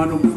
Verordnung